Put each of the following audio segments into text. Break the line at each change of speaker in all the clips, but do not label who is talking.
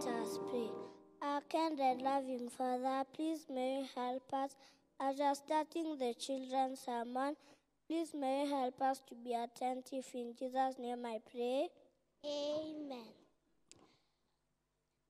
Let us pray. Our kind and loving Father, please may you help us as we are starting the children's sermon. Please may you help us to be attentive. In Jesus' name I pray.
Amen.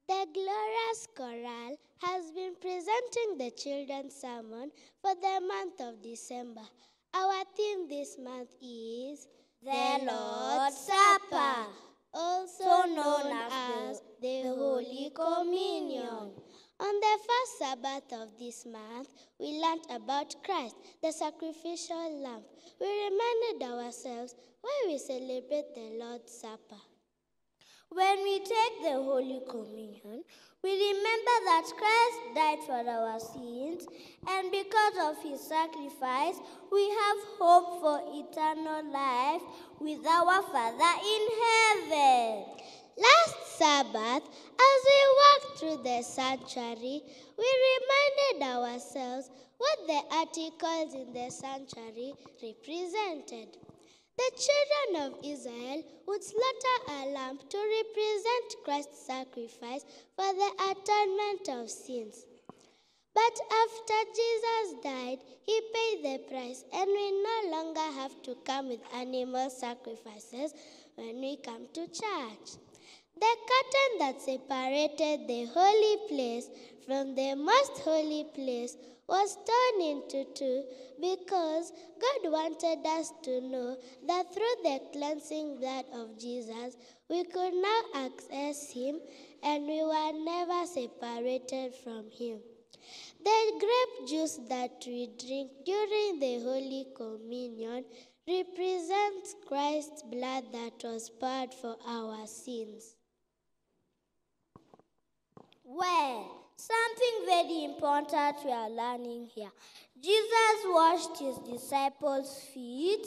The Glorious Chorale has been presenting the children's sermon for the month of December. Our theme this month is
The Lord's Supper,
also known as the Holy Communion. On the first Sabbath of this month, we learnt about Christ, the sacrificial lamb. We reminded ourselves why we celebrate the Lord's Supper.
When we take the Holy Communion, we remember that Christ died for our sins, and because of his sacrifice, we have hope for eternal life with our Father in heaven.
Last Sabbath, as we walked through the sanctuary, we reminded ourselves what the articles in the sanctuary represented. The children of Israel would slaughter a lamb to represent Christ's sacrifice for the atonement of sins. But after Jesus died, he paid the price, and we no longer have to come with animal sacrifices when we come to church. The curtain that separated the holy place from the most holy place was torn into two because God wanted us to know that through the cleansing blood of Jesus, we could now access Him and we were never separated from Him. The grape juice that we drink during the Holy Communion represents Christ's blood that was poured for our sins.
Well, something very important we are learning here. Jesus washed his disciples' feet.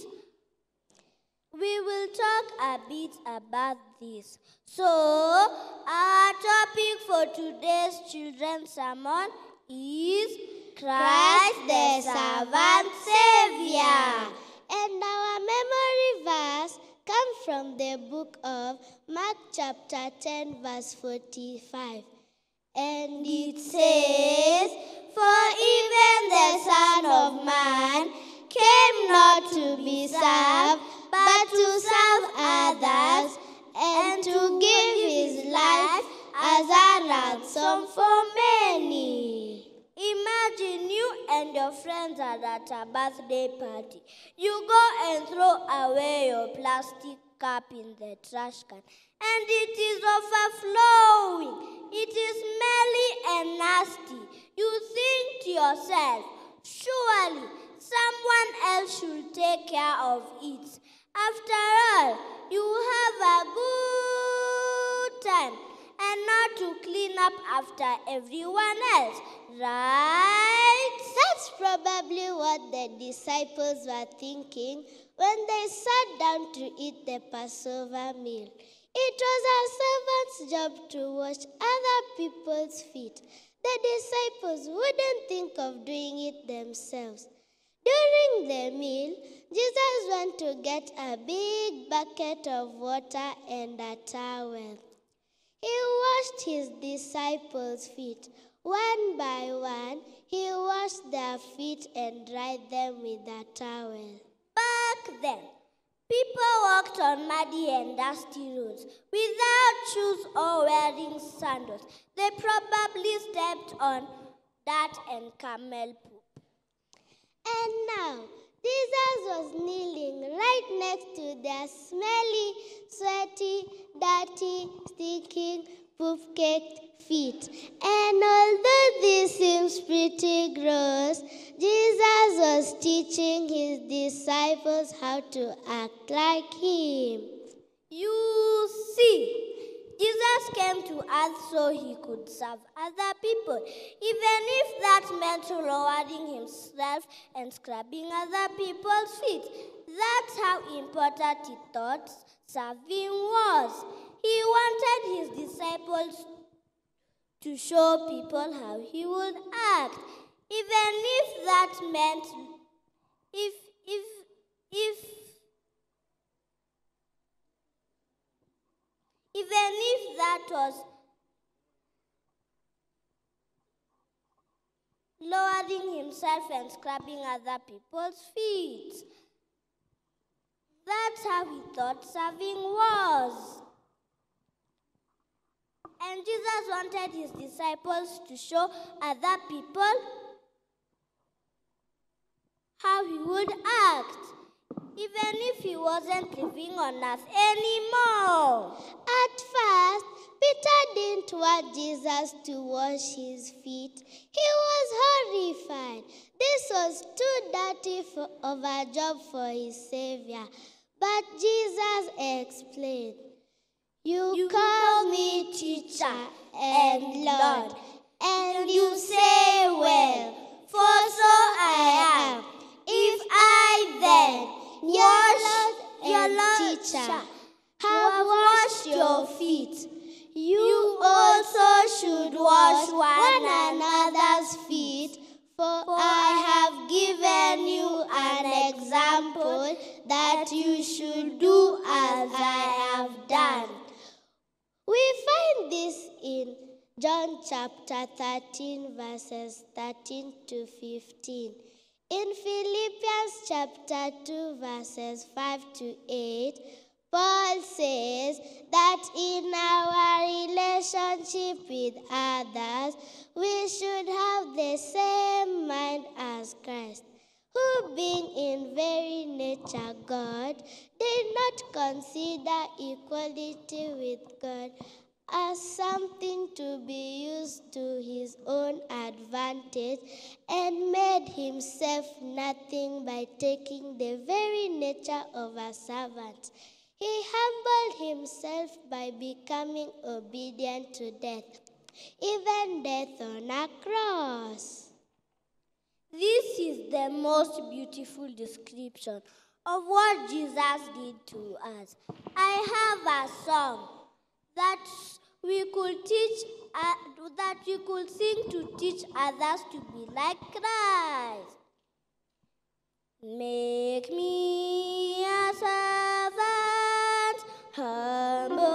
We will talk a bit about this. So, our topic for today's children's sermon is Christ the Servant Savior.
And our memory verse comes from the book of Mark, chapter 10, verse 45. And it says, For even the Son of Man came not to be served, but to serve others, and to give his life as a ransom for many.
Imagine you and your friends are at a birthday party. You go and throw away your plastic cup in the trash can, and it is overflowing. It is smelly and nasty. You think to yourself, surely someone else should take care of it. After all, you have a good time and not to clean up after everyone else, right?
That's probably what the disciples were thinking when they sat down to eat the Passover meal. It was a servant's job to wash other people's feet. The disciples wouldn't think of doing it themselves. During the meal, Jesus went to get a big bucket of water and a towel. He washed his disciples' feet. One by one, he washed their feet and dried them with a towel.
Back then, people walked on muddy and dusty roads without shoes or wearing sandals. They probably stepped on dirt and camel poop.
And now, Jesus was kneeling right next to their smelly, sweaty, dirty, stinking, caked feet. And although this seems pretty gross, Jesus was teaching his disciples how to act like him.
You see, Jesus came to earth so he could serve other people, even if that meant lowering himself and scrubbing other people's feet. That's how important he thought serving was. He wanted his disciples to show people how he would act, even if that meant if if if even if that was lowering himself and scrubbing other people's feet. That's how he thought serving was. And Jesus wanted his disciples to show other people how he would act, even if he wasn't living on earth anymore.
At first, Peter didn't want Jesus to wash his feet. He was horrified. This was too dirty for, of a job for his Savior. But Jesus explained, You,
You
call me teacher and Lord, and you say, Well, for so I am. If I then, your Lord
your
and
Lord
teacher, have washed your feet, you also should wash one another's feet. For I have given you an example that you should do as I have done. We find this in John chapter 13, verses 13 to 15. In Philippians chapter 2, verses 5 to 8, Paul says that in our relationship with others, we should have the same mind as Christ, who, being in very nature God, did not consider equality with God as something to be used to his own advantage and made himself nothing by taking the very nature of a servant. He humbled himself by becoming obedient to death, even death on a cross.
This is the most beautiful description of what Jesus did to us. I have a song that we could teach uh, that we could sing to teach others to be like Christ. Make me a servant, humble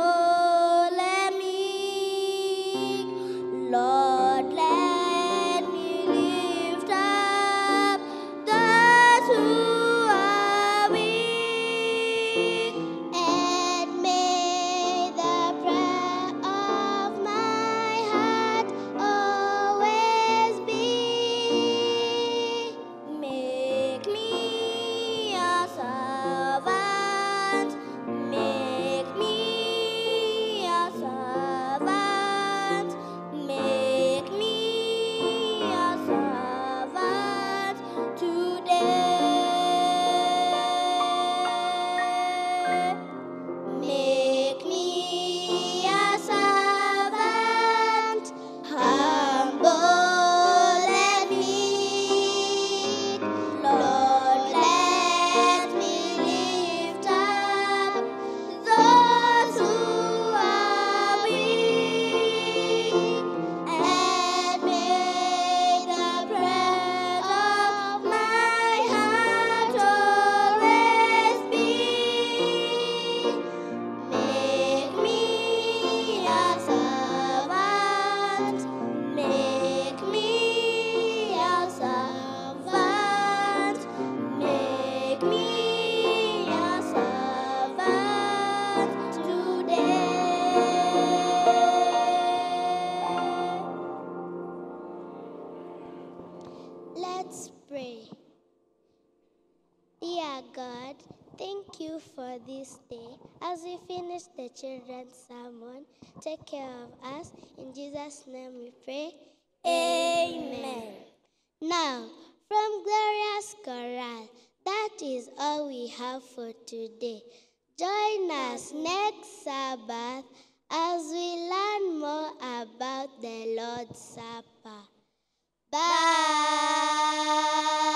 Let's pray. Dear God, thank you for this day. As we finish the children's sermon, take care of us. In Jesus' name we pray.
Amen.
Now, from Glorious Chorale, that is all we have for today. Join us next Sabbath as we learn more about the Lord's Supper. Bye. Bye.